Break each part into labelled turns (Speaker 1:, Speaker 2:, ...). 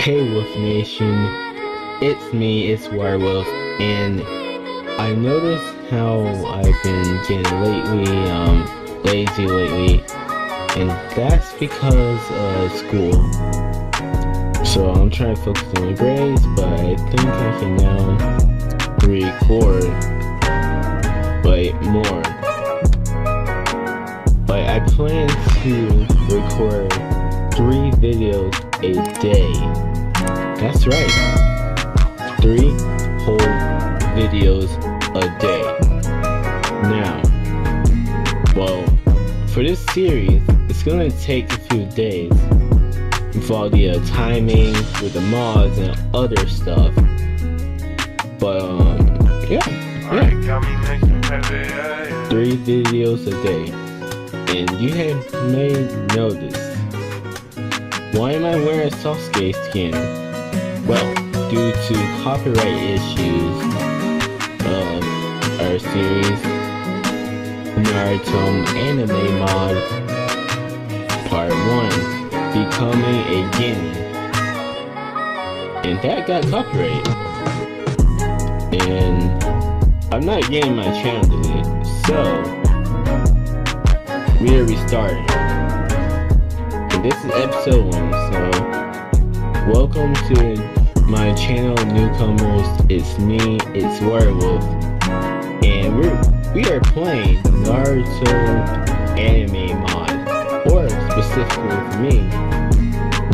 Speaker 1: Hey Wolf Nation, it's me, it's WaterWolf, and I noticed how I've been getting lately, um, lazy lately, and that's because of school. So I'm trying to focus on my grades, but I think I can now record, like, more. But I plan to record three videos a day. That's right. Three whole videos a day. Now, well, for this series, it's gonna take a few days with all the uh, timing with the mods and other stuff. But um, yeah, yeah. Three videos a day, and you have may notice. Why am I wearing a Sasuke skin? Well, due to copyright issues of our series Naruto Anime Mod Part 1 Becoming a Genin. And that got copyright. And I'm not getting my channel deleted, so we are restarting. And this is episode 1, so welcome to my channel newcomers. It's me, it's WaterWolf. And we're we are playing Naruto anime mod. Or specifically for me,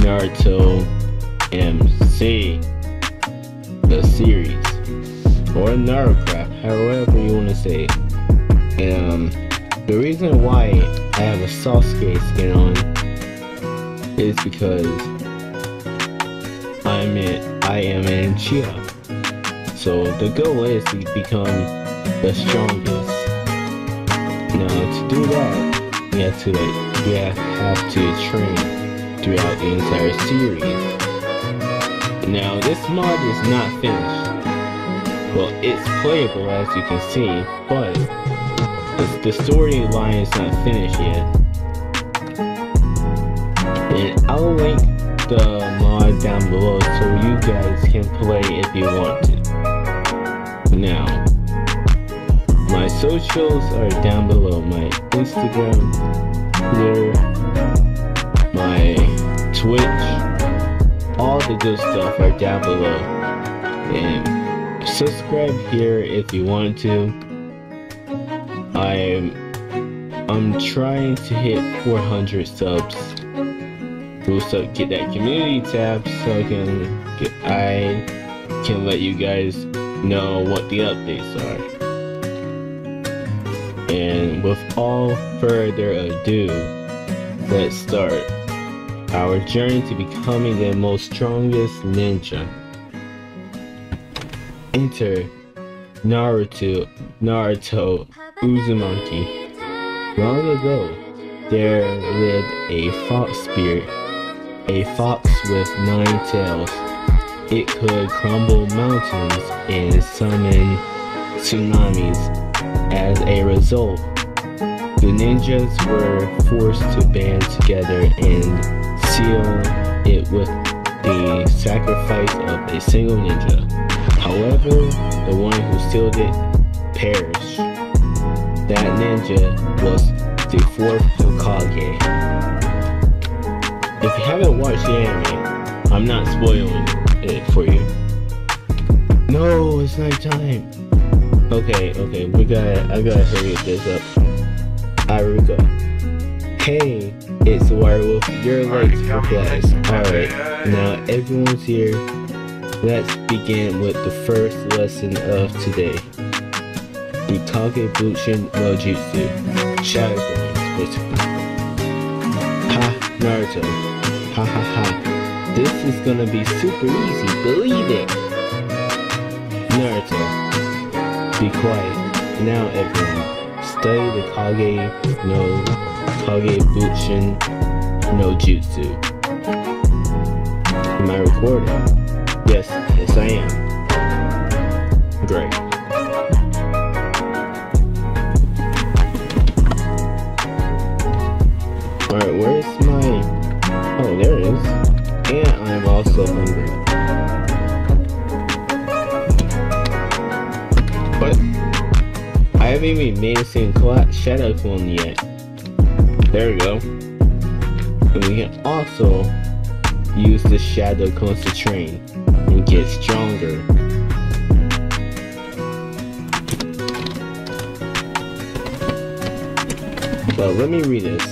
Speaker 1: Naruto MC the series. Or Narocraft, however you wanna say it. Um, the reason why I have a Sasuke skin on is because I'm in I am in Chia. So the goal is to become the strongest. Now to do that, you have to like you have to train throughout the entire series. Now this mod is not finished. Well, it's playable as you can see, but the, the storyline is not finished yet. And I'll link the mod down below so you guys can play if you want to. Now, my socials are down below. My Instagram, Twitter, my Twitch, all the good stuff are down below. And subscribe here if you want to. I'm I'm trying to hit 400 subs. Start get that community tab so I can get I can let you guys know what the updates are. And with all further ado, let's start our journey to becoming the most strongest ninja. Enter Naruto Naruto Uzumaki. Long ago, there lived a fox spirit, a fox with nine tails. It could crumble mountains and summon tsunamis. As a result, the ninjas were forced to band together and seal it with the sacrifice of a single ninja. However, the one who sealed it perished. That ninja was the fourth Hokage. If you haven't watched the anime, I'm not spoiling it for you. No, it's night time. Okay, okay, we gotta, I gotta hurry this up. Alright, we go. Hey, it's WaterWolf. You're late for class. Alright, now everyone's here. Let's begin with the first lesson of today. The Kage Bunshin no Jutsu. Shadow Blades, basically. Ha, Naruto. Ha ha ha. This is gonna be super easy, believe it! Naruto. Be quiet. Now everyone, study the Kage no Kage Bunshin no Jutsu. Am I recording? Yes, yes I am. Great. Shadow clone yet. There we go. And we can also use the shadow clones to train and get stronger. Well, let me read this.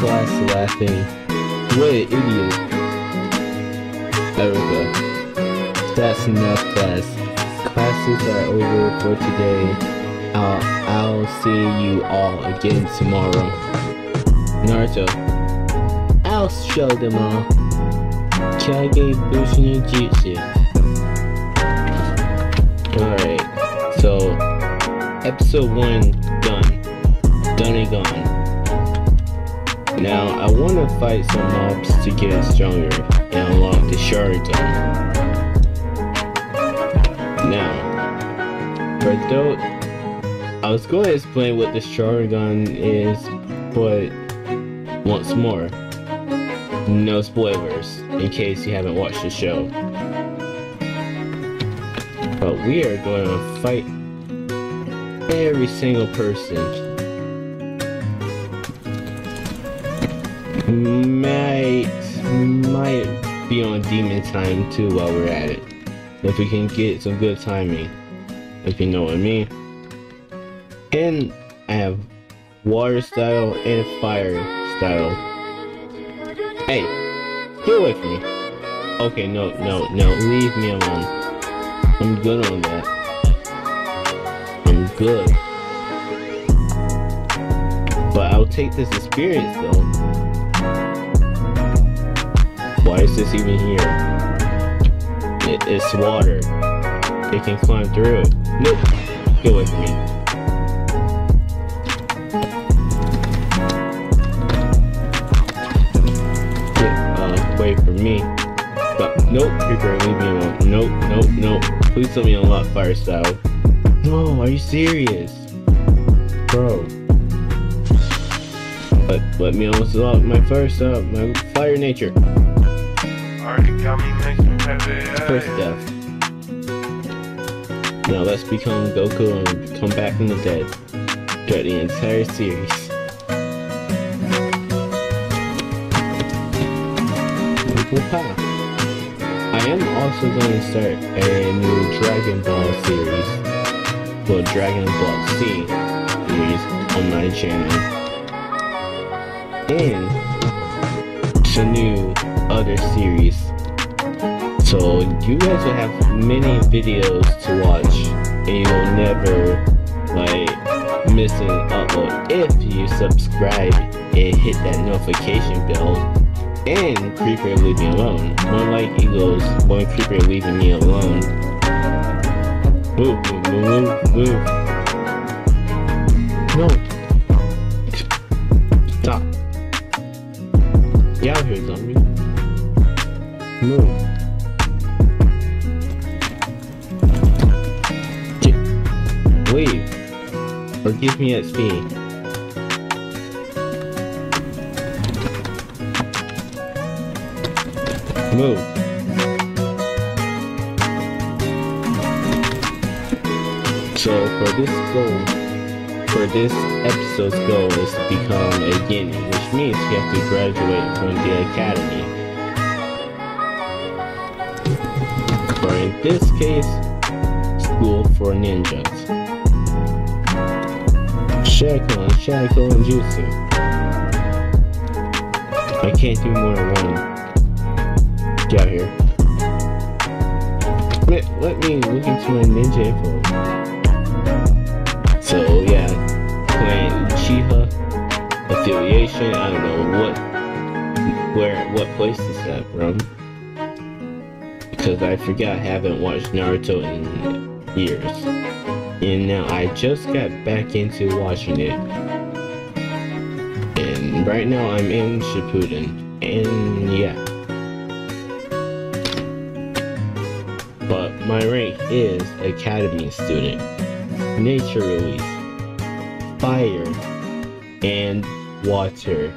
Speaker 1: Class laughing. What an idiot. Erica. That's enough class. Classes are over for today. I'll, I'll see you all again tomorrow. Naruto. I'll show them all. Kage Bunshin no Jutsu. Alright, so episode 1 done. Done and gone. Now I want to fight some mobs to get stronger and unlock the Sharingan. Now, for those, I was going to explain what the Sharingan is, but once more, no spoilers in case you haven't watched the show. But we are going to fight every single person. Might might be on demon time too while we're at it. If we can get some good timing. If you know what I mean. And I have water style and fire style. Hey, get away from me. Okay, no, no, no, leave me alone. I'm good on that. I'm good. But I'll take this experience though. Why is this even here? It, it's water. It can climb through. Nope. Get away from me. Uh, away from me. But nope, creeper, leave me alone. Nope, nope, nope. Please let me unlock fire style. No, are you serious? Bro. But let me unlock my fire style, my fire nature.
Speaker 2: Heavy.
Speaker 1: First death. Now let's become Goku and come back from the dead. Throughout the entire series. I am also going to start a new Dragon Ball series. Well, Dragon Ball C series on my channel. And some new other series. So you guys will have many videos to watch and you will never like miss an upload if you subscribe and hit that notification bell and Creeper leave me alone. Like Eagles, one Creeper leaving me alone. No. Leave. Or give me XP. Move. So for this goal, for this episode's goal is to become a Genin, which means you have to graduate from the academy. Or in this case, school for ninjas. Shackle Shackle and Jutsu. I can't do more than one. Get out here. Let, let me look into my ninja info. So yeah, playing Uchiha affiliation. I don't know what, where, what place is that from? Because I forgot I haven't watched Naruto in years, and now I just got back into watching it. And right now I'm in Shippuden, and yeah. But my rank is Academy student, Nature Release, Fire, and water.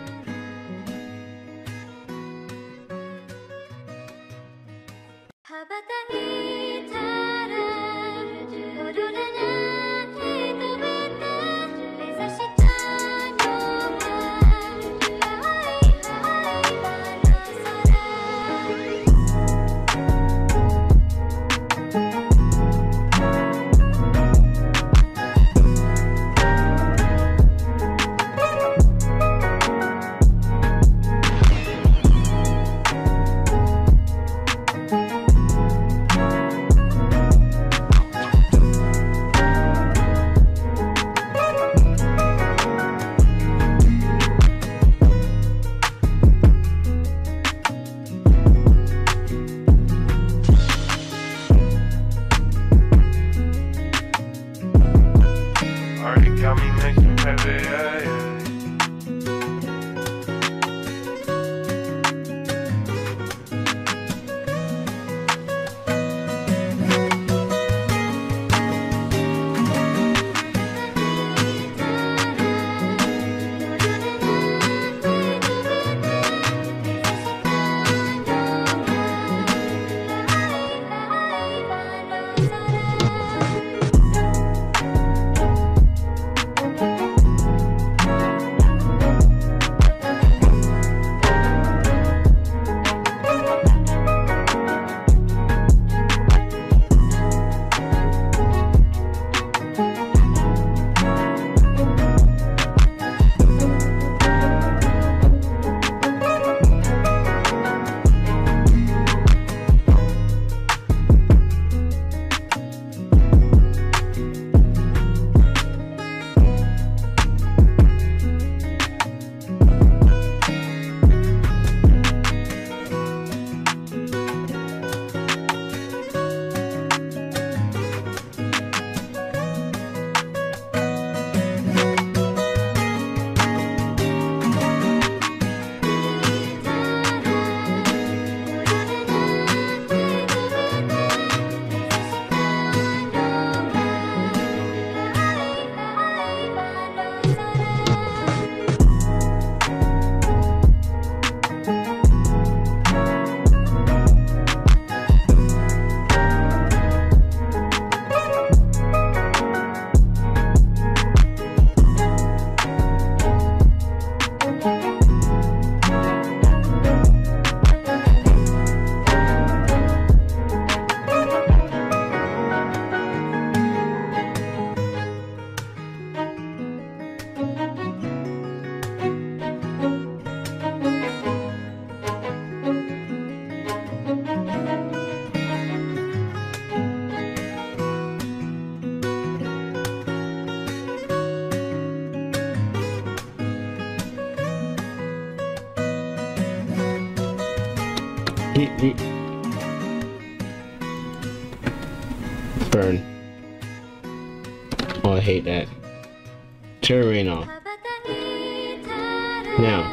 Speaker 1: Now.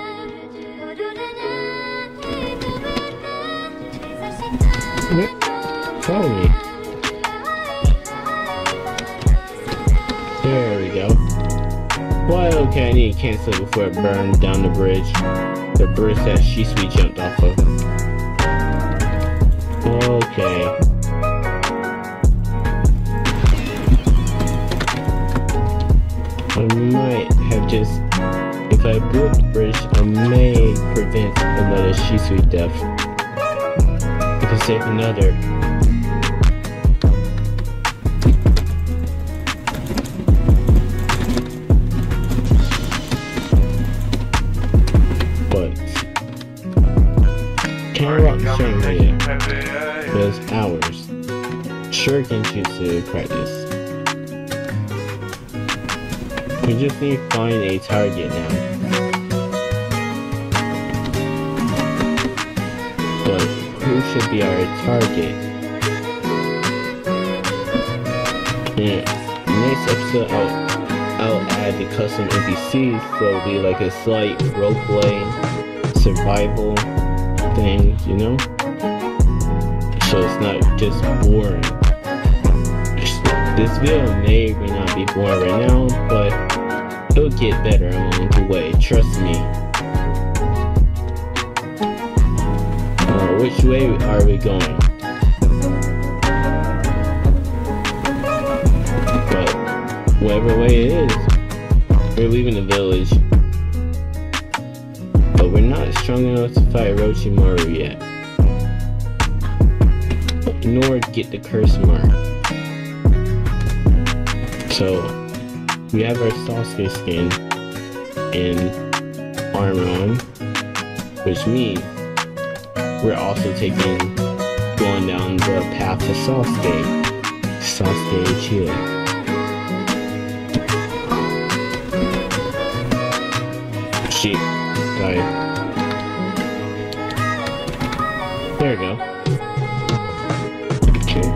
Speaker 1: Follow me. There we go. Why okay, I need to cancel it before it burned down the bridge. The bridge that Shisui jumped off of. Okay. I might have just, if I blew up the bridge, I may prevent another Shisui death. I can save another. But, can't rock
Speaker 2: Already got me
Speaker 1: showing
Speaker 2: nice
Speaker 1: me
Speaker 2: and heavy, yeah, yeah.
Speaker 1: those hours. Shuriken Jutsu practice. We just need to find a target now. But who should be our target? Yeah, next episode I'll, I'll add the custom NPCs so it'll be like a slight roleplay survival thing, you know? So it's not just boring. This video may or may not be boring right now, but It'll get better along the way, trust me. Which way are we going? But whatever way it is, we're leaving the village. But we're not strong enough to fight Orochimaru yet. Nor get the curse mark. So we have our Sasuke skin and armor on, which means we're also taking going down the path to Sasuke. Sasuke Uchiha. Shit, died. There we go. Okay.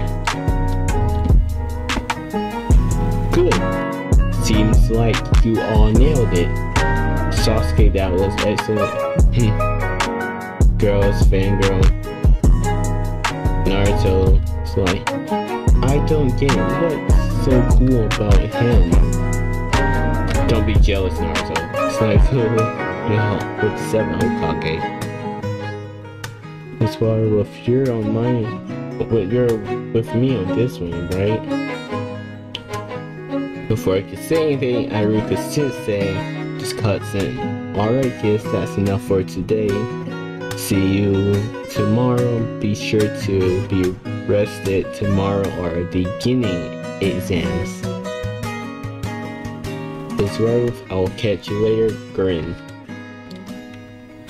Speaker 1: Good. Seems like you all nailed it. Sasuke, that was excellent. Hmm. Girls, fangirl. Naruto, it's like, I don't get what's so cool about him. Don't be jealous, Naruto. It's like, yeah, with seven Hokage. Eh? That's why if you're on my, but you're with me on this one, right? Before I could say anything, I Iruka Sensei just cuts in. Alright kids, that's enough for today. See you tomorrow. Be sure to be rested. Tomorrow are beginning exams. It's Rove. I'll catch you later. Grin.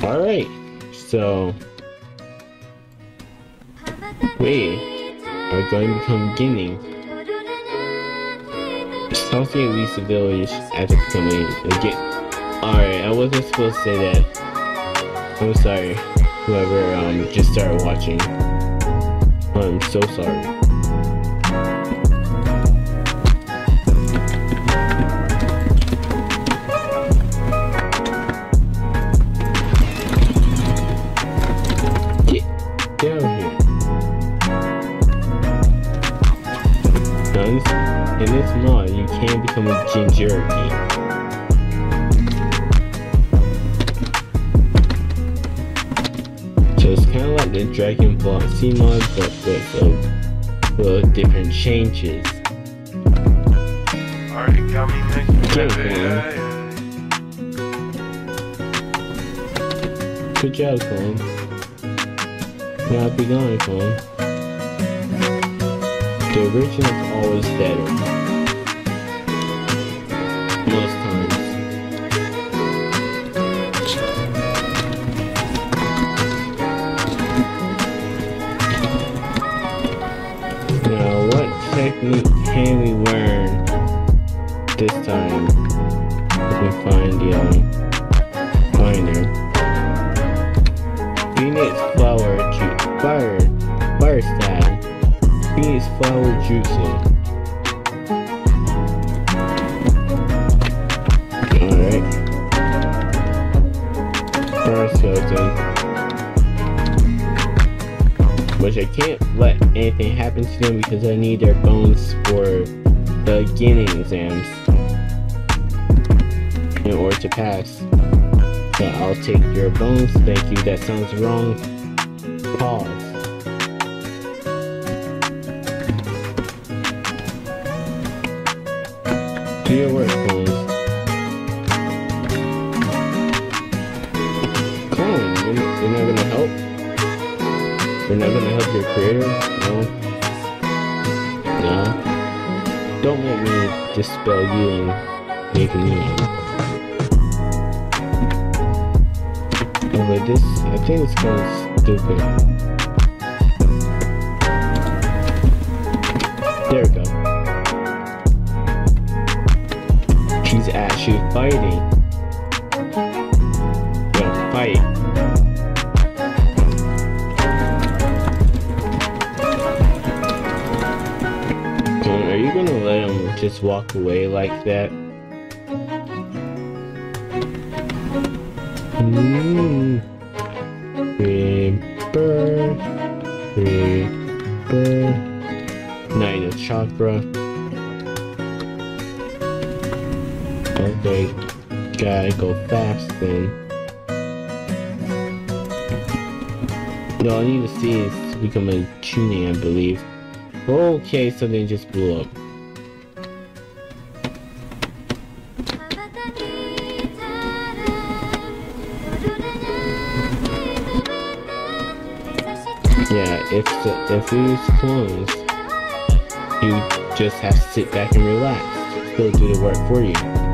Speaker 1: Alright, so we are going to become beginning. Sasuke leaves the village after becoming. Alright, I wasn't supposed to say that. I'm sorry, whoever um just started watching. I'm so sorry. In this, mod, you can become a Jinchuriki. Like the Dragon Ball mod, but with uh, with different changes.
Speaker 2: Next
Speaker 1: Okay,
Speaker 2: baby.
Speaker 1: man. Good job, Clone. Now be going, Clone. The original's always better. Fire style. Phoenix flower Jutsu. Alright. Fire skeleton. Which I can't let anything happen to them because I need their bones for the beginning exams in order to pass. So I'll take your bones. Thank you. That sounds wrong. Pause. Do your work, clones. Clone, you're, you're not gonna help? You're not gonna help your creator? No? No? Don't let me dispel you and make me. Oh, but this, I think it's kind of stupid. There we go. He's actually fighting. Yo, fight. Are you gonna let him just walk away like that? Mm. Rebirth. Rebirth. Nine of chakra. Go fast then. No, I need to see is to become a tuning, I believe. Okay, so they just blew up. Yeah, if the, if these clones, you just have to sit back and relax. He'll do the work for you.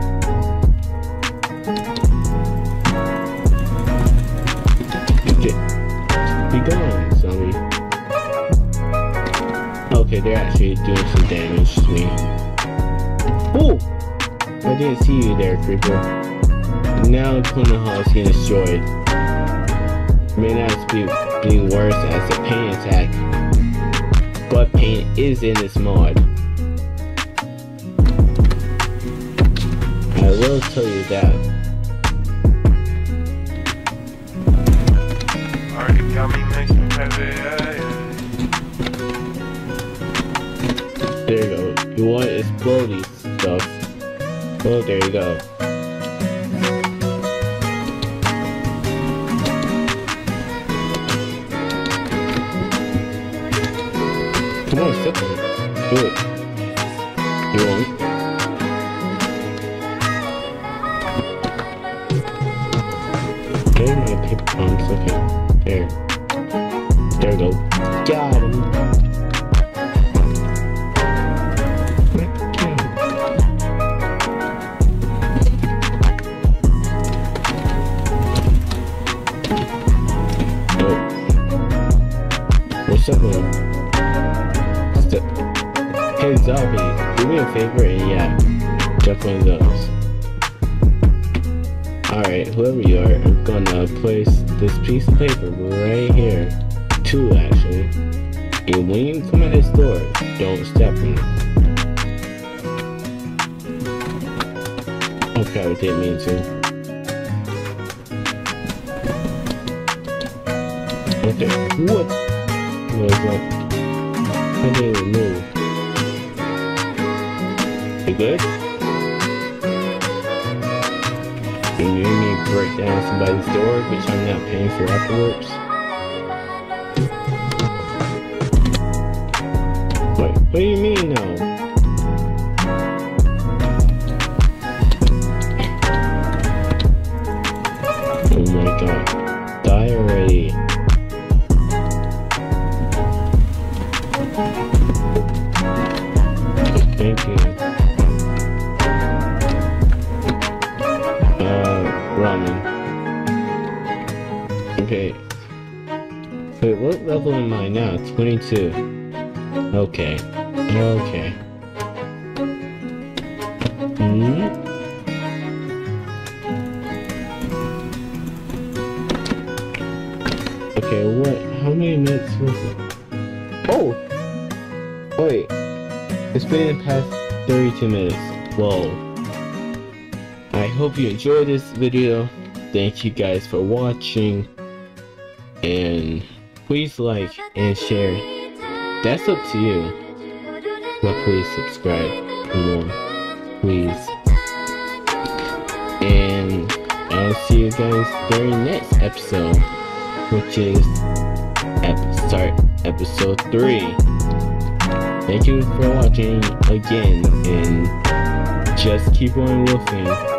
Speaker 1: Okay, they're actually doing some damage to me. Oh! I didn't see you there, creeper. Now Clone Hall is getting destroyed. May not be being worse as a pain attack, but pain is in this mod. I will tell you that. You want to explode stuff. Oh, there you go. Come on, step on it. Do it. Okay, I didn't mean to. Okay, what was that? How did it move? You good? You made me break down somebody's door, which I'm not paying for afterwards. Wait, what do you mean many minutes was it? Oh! Wait. It's been past 32 minutes. Whoa. I hope you enjoyed this video. Thank you guys for watching. And please like and share. That's up to you. But please subscribe for more. Please. And I'll see you guys during next episode. Which is start episode 3. Thank you for watching again and just keep on wolfing.